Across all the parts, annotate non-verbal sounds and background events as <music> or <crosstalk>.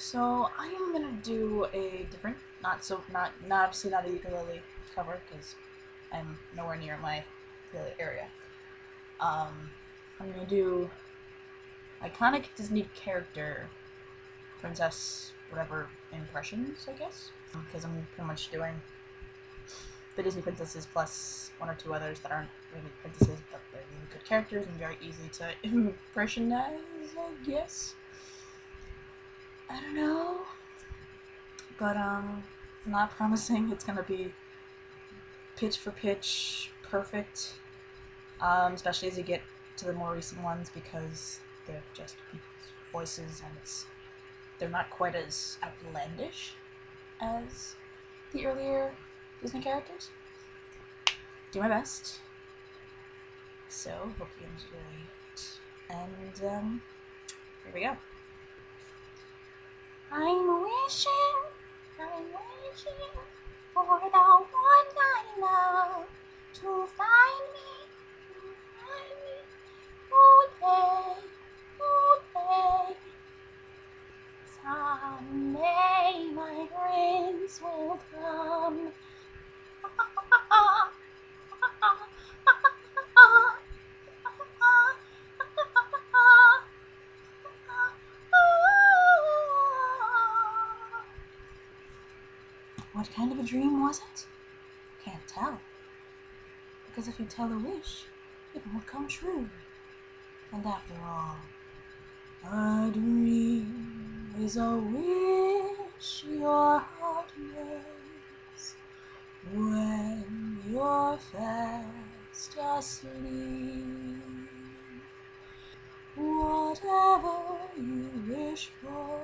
So I am gonna do a different, not so, not, not obviously not a ukulele cover because I'm nowhere near my ukulele area. Um, I'm gonna do iconic Disney character, princess, whatever impressions, I guess, because I'm pretty much doing the Disney princesses plus one or two others that aren't really princesses, but they're really good characters and very easy to <laughs> impressionize, I guess. I don't know. But, um, not promising it's gonna be pitch for pitch perfect, um, especially as you get to the more recent ones because they're just people's voices and it's they're not quite as outlandish as the earlier Disney characters. Do my best. So, hope you enjoy it. And, um, here we go. I'm wishing, I'm wishing for the one I love to find me, to find me, oh, today, today. A dream was it? Can't tell. Because if you tell a wish, it won't come true. And after all, a dream is a wish your heart makes when you're fast asleep. Whatever you wish for,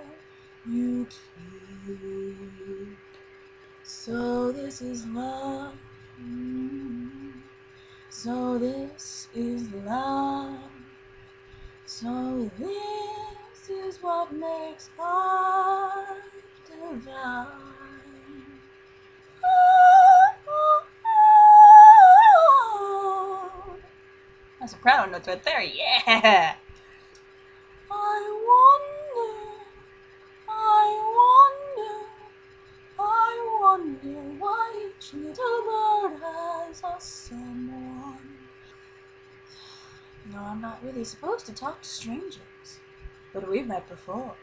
you keep. So this is love. So this is love. So this is what makes life divine. That's soprano notes right there, yeah! <laughs> I wonder, wonder why each little bird has a someone. No, I'm not really supposed to talk to strangers, but we've met before.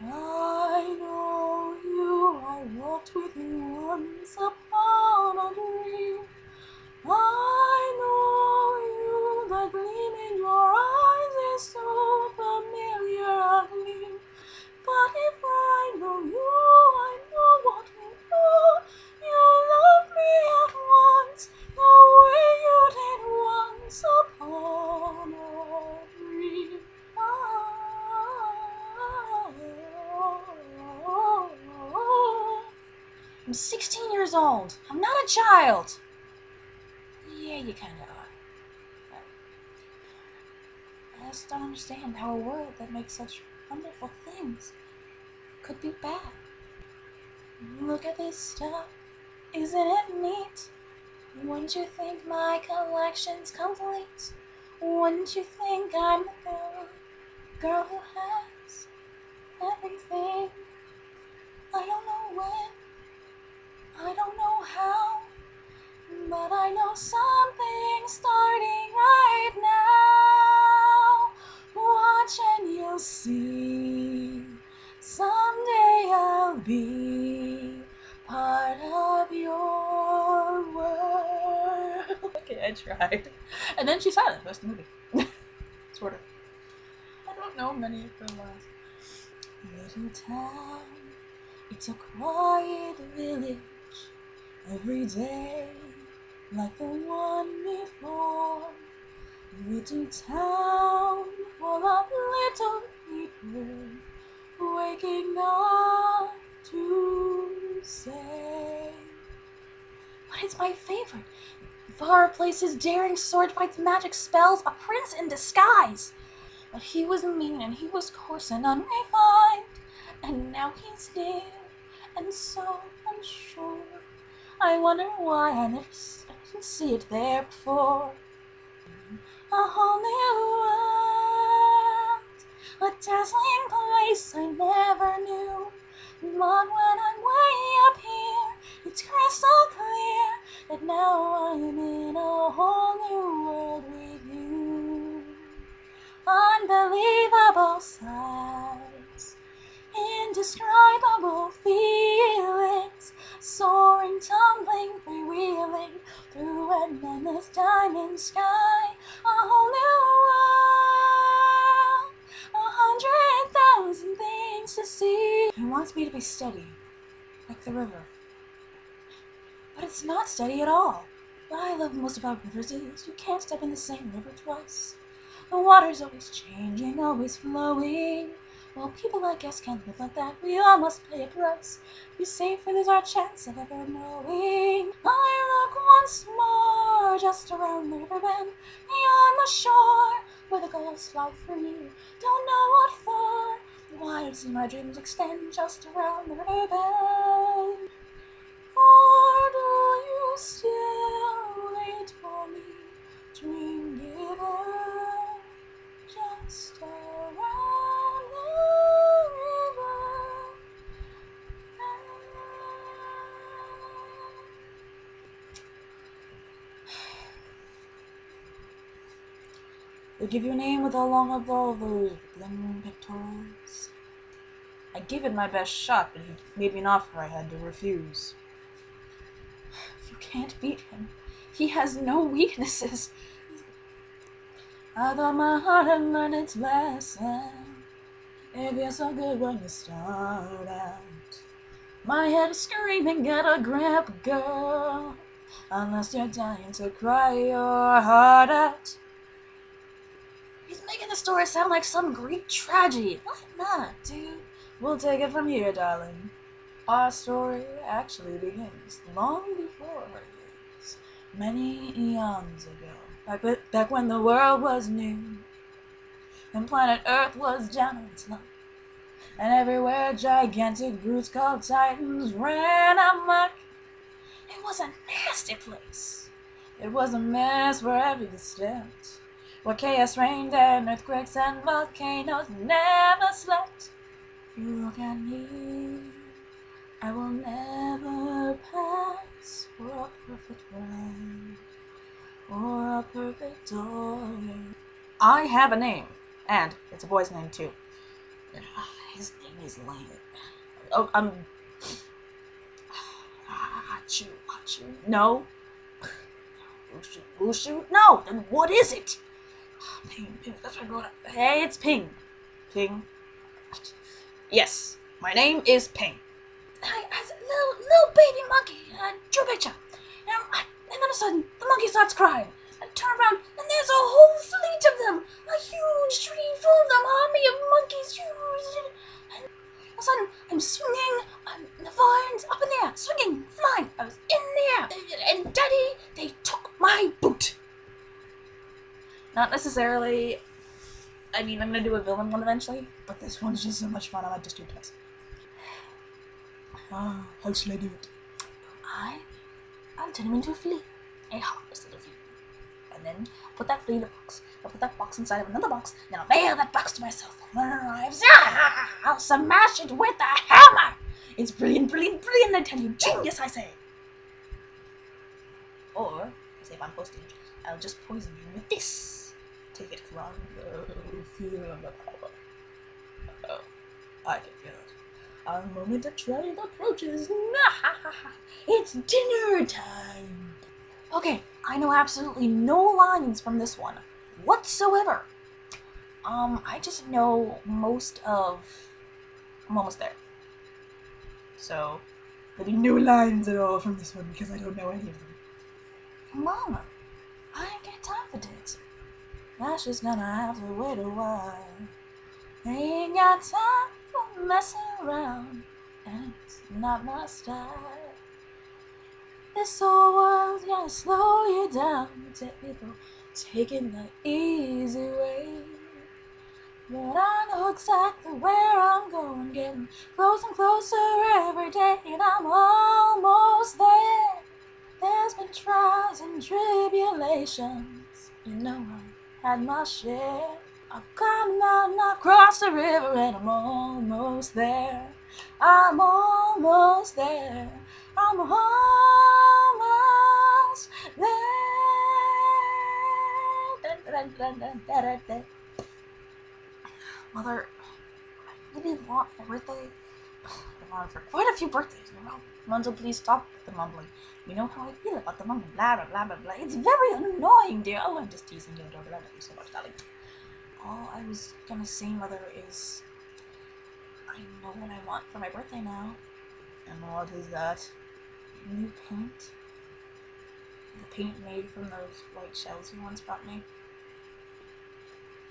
I know you, I walked with you once upon I'm 16 years old. I'm not a child. Yeah, you kind of are. I just don't understand how a world that makes such wonderful things could be bad. Look at this stuff. Isn't it neat? Wouldn't you think my collection's complete? Wouldn't you think I'm the girl, girl who has everything? I don't know when, I don't know how, but I know something starting right now. Watch and you'll see. Someday I'll be part of your world. <laughs> okay, I tried. And then she's silent. That's the movie. <laughs> sort of. I don't know many of the lines. Little town, it's a quiet village every day, like the one before. Little town full of little people waking up to say. What is my favorite. Far places, daring sword fights, magic spells, a prince in disguise. But he was mean and he was coarse and unrefined. And now he's near and so unsure. I wonder why I never could see it there before. A whole new world, a dazzling place I never knew. But when I'm way up here, it's crystal clear that now I'm in a whole new world with you. Unbelievable sights, indescribable feelings, so tumbling, freewheeling through an endless diamond sky, a whole new world, a hundred thousand things to see. He wants me to be steady, like the river. But it's not steady at all. What I love most about rivers is you can't step in the same river twice. The water's always changing, always flowing. Well, people I guess can't live like that. We all must pay a price. Be safe, for there's our chance of ever knowing. I look once more just around the river bend, beyond the shore, where the gulls fly free. Don't know what for. The Why does my dreams extend just around the river bend? Give you a name with a long of all those gleaming pectorals. I gave it my best shot, but he made me an offer I had to refuse. <sighs> You can't beat him. He has no weaknesses. I thought my heart had learned its lesson. It feels so good when you start out. My head is screaming, get a grip, girl. Unless you're dying to cry your heart out. He's making the story sound like some Greek tragedy. Why not, dude? We'll take it from here, darling. Our story actually begins long before her days, many eons ago. Back, back when the world was new, and planet Earth was down on its luck. And everywhere gigantic brutes called titans ran amok. It was a nasty place. It was a mess wherever you stepped. Where chaos reigned and earthquakes and volcanoes never slept. You look at me, I will never pass for a perfect man or a perfect daughter. I have a name, and it's a boy's name too. <sighs> His name is Lane. Oh, um. <sighs> Hachu, Hachu. No. <sighs> Wushu, Wushu. No. Then what is it? Oh, Ping, Ping. That's wrote. up. Hey, it's Ping. Ping. Yes, my name is Ping. I, was a little, little baby monkey, uh, and I drew a picture. And, I, and then all of a sudden, the monkey starts crying. I turn around, and there's a whole fleet of them. A huge tree full of them, army of monkeys. Huge. And all of a sudden, I'm swinging. I'm in the vines, up in the air, swinging, flying. I was in the air. And daddy, they took my boot. Not necessarily. I mean, I'm gonna do a villain one eventually, but this one's just so much fun. I might just do it twice. Ah, how shall I do it? I, I'll turn him into a flea, a harmless little flea, and then put that flea in a box. I'll put that box inside of another box, then I'll nail that box to myself. And when it arrives, ah, I'll smash it with a hammer. It's brilliant, brilliant, brilliant. I tell you, genius, I say. Or, say if I'm postage, I'll just poison you with this. Take it from the feel the power. Oh, I can feel it. Our moment of triumph approaches. <laughs> it's dinner time. Okay, I know absolutely no lines from this one whatsoever. Um, I just know most of. I'm almost there. So, there'll be no lines at all from this one because I don't know any of them. Mama, I That's just gonna have to wait a while. Ain't got time for messing around, and it's not my style. This whole world's gonna slow you down, take through taking the easy way. But I know exactly where I'm going, getting closer and closer every day, and I'm almost there. There's been trials and tribulations, you know had my share. I've come down across the river and I'm almost there. I'm almost there. I'm almost there. Mother, I really want been on for quite a few birthdays, you know. Munzo, please stop the mumbling. You know how I feel about the mumbling. Blah, blah, blah, blah, blah. It's very annoying, dear. Oh, I'm just teasing you. I love you so much, darling. All I was gonna say, Mother, is I know what I want for my birthday now. And what is that? New paint. The paint made from those white shells you once brought me.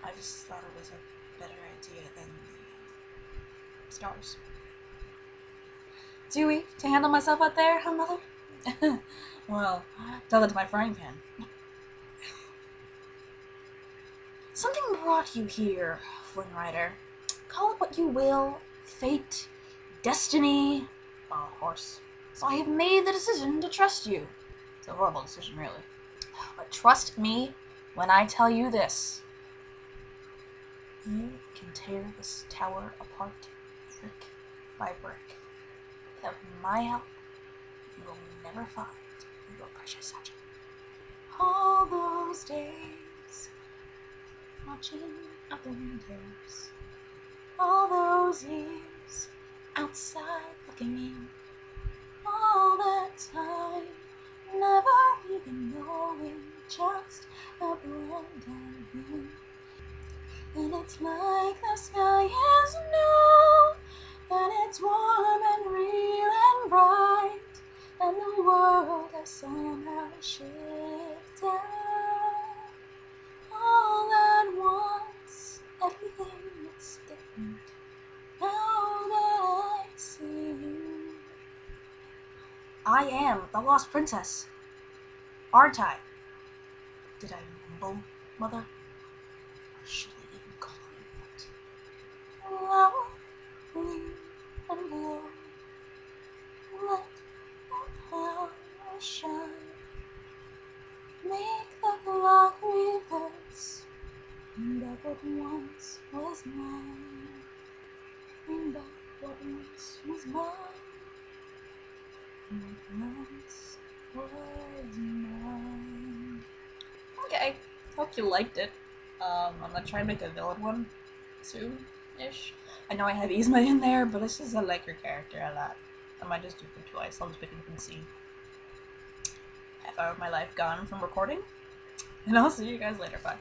I just thought it was a better idea than the stars. Dewey, to handle myself out there, huh, Mother? <laughs> well, tell it to my frying pan. Something brought you here, Flynn Rider. Call it what you will fate, destiny, well, of course. So I have made the decision to trust you. It's a horrible decision, really. But trust me when I tell you this. You can tear this tower apart brick by brick. Without my help, you will never find your precious subject. All those days, watching out the windows, all those years outside looking in, all that time, never even knowing just a brand new. And it's like the sky I am the lost princess, aren't I? Did I mumble, mother? Or should I even call you that? Lovely and blue, let the power shine. Make the clock reverse, back what once was mine. Back what once was mine. Okay, hope you liked it. Um, I'm gonna try and make a villain one soon-ish. I know I have Yzma in there, but this is a like her character a lot. I might just do it twice. I'll just pick it from scene. Half hour of my life gone from recording. And I'll see you guys later. Bye.